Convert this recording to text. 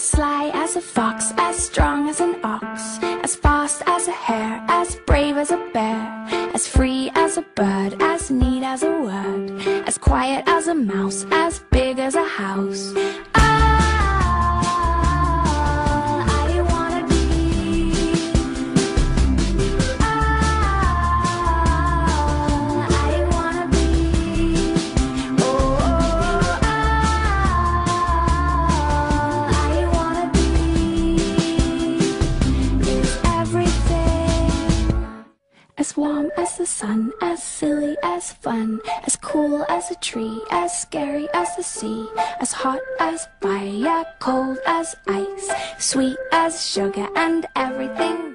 sly as a fox, as strong as an ox, as fast as a hare, as brave as a bear, as free as a bird, as neat as a word, as quiet as a mouse, as big as a house. As warm as the sun, as silly as fun, as cool as a tree, as scary as the sea, as hot as fire, cold as ice, sweet as sugar, and everything